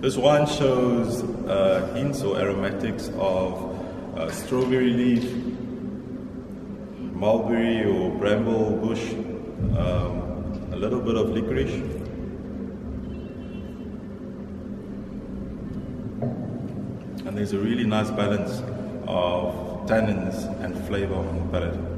This one shows uh, hints or aromatics of uh, strawberry leaf, mulberry or bramble bush, um, a little bit of licorice. And there's a really nice balance of tannins and flavor on the palate.